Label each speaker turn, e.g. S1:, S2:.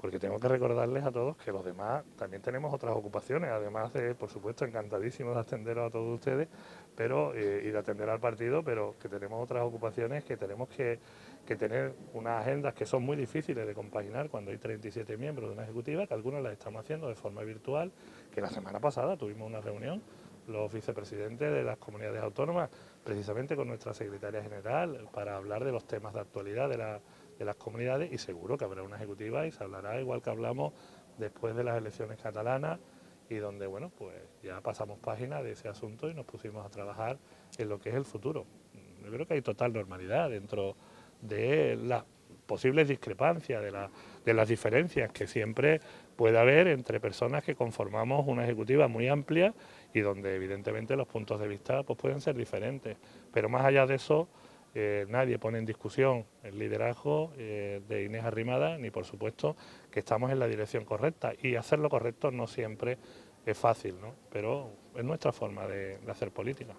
S1: porque tengo que recordarles a todos que los demás también tenemos otras ocupaciones, además de, por supuesto, encantadísimos de atenderos a todos ustedes pero eh, y de atender al partido, pero que tenemos otras ocupaciones que tenemos que, que, tener unas agendas que son muy difíciles de compaginar cuando hay 37 miembros de una ejecutiva, que algunas las estamos haciendo de forma virtual, que la semana pasada tuvimos una reunión los vicepresidentes de las comunidades autónomas, precisamente con nuestra secretaria general, para hablar de los temas de actualidad de, de las comunidades y seguro que habrá una ejecutiva y se hablará igual que hablamos después de las elecciones catalanas y donde, bueno, pues ya pasamos página de ese asunto y nos pusimos a trabajar en lo que es el futuro. Yo creo que hay total normalidad dentro de las posibles discrepancias, de, de las diferencias que siempre puede haber entre personas que conformamos una ejecutiva muy amplia y donde evidentemente los puntos de vista pues, pueden ser diferentes. Pero más allá de eso, eh, nadie pone en discusión el liderazgo eh, de Inés Arrimada, ni por supuesto que estamos en la dirección correcta. Y hacer lo correcto no siempre es fácil, ¿no? pero es nuestra forma de hacer política.